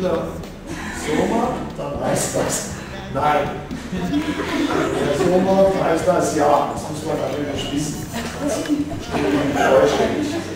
Spieler Sommer, dann heißt das Nein. Der Sommer heißt das Ja. Das muss man natürlich wissen. Das steht im Deutschen nicht.